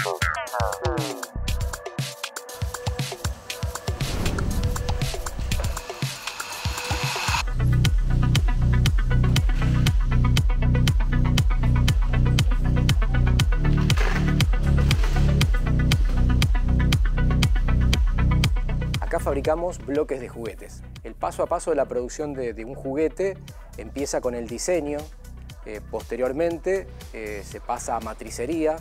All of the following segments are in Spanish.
Acá fabricamos bloques de juguetes. El paso a paso de la producción de, un juguete empieza con el diseño, eh, posteriormente eh, se pasa a matricería,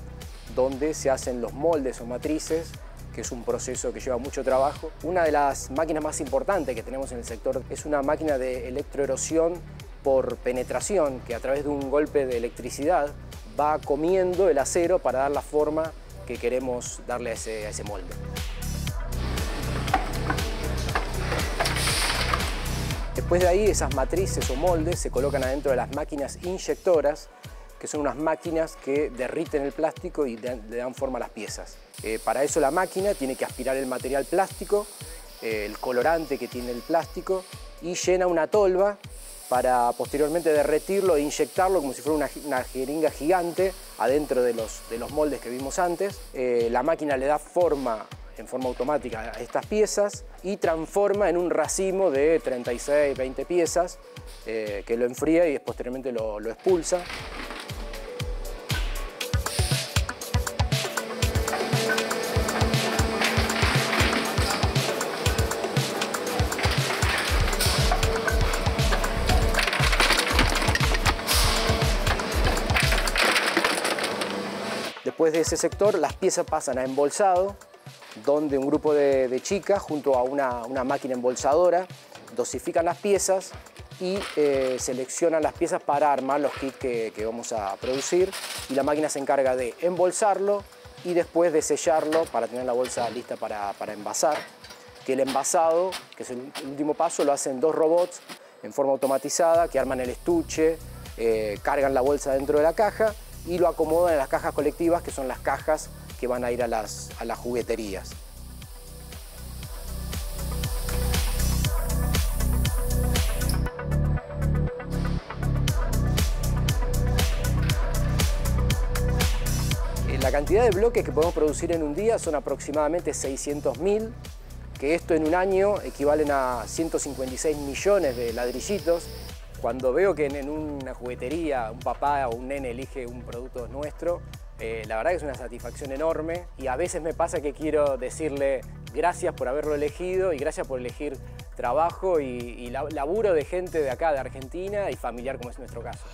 donde se hacen los moldes o matrices, que es un proceso que lleva mucho trabajo. Una de las máquinas más importantes que tenemos en el sector es una máquina de electroerosión por penetración, que a través de un golpe de electricidad va comiendo el acero para dar la forma que queremos darle a ese molde. Después de ahí esas matrices o moldes se colocan adentro de las máquinas inyectoras, que son unas máquinas que derriten el plástico y le dan forma a las piezas. Eh, para eso la máquina tiene que aspirar el material plástico, eh, el colorante que tiene el plástico y llena una tolva para posteriormente derretirlo e inyectarlo como si fuera una, jeringa gigante adentro de los, de los, moldes que vimos antes. Eh, la máquina le da forma en forma automática a estas piezas y transforma en un racimo de 36, 20 piezas eh, que lo enfría y posteriormente lo, lo expulsa. Después de ese sector, las piezas pasan a embolsado, donde un grupo de, chicas, junto a una, máquina embolsadora, dosifican las piezas y eh, seleccionan las piezas para armar los kits que, vamos a producir y la máquina se encarga de embolsarlo y después de sellarlo para tener la bolsa lista para, envasar. Que el envasado, que es el último paso, lo hacen dos robots en forma automatizada que arman el estuche, eh, cargan la bolsa dentro de la caja y lo acomodan en las cajas colectivas, que son las cajas que van a ir a las, a las jugueterías. La cantidad de bloques que podemos producir en un día son aproximadamente 600.000, que esto en un año equivalen a 156 millones de ladrillitos. Cuando veo que en una juguetería un papá o un nene elige un producto nuestro, eh, la verdad que es una satisfacción enorme y a veces me pasa que quiero decirle gracias por haberlo elegido y gracias por elegir trabajo y, y laburo de gente de acá, de Argentina y familiar como es nuestro caso.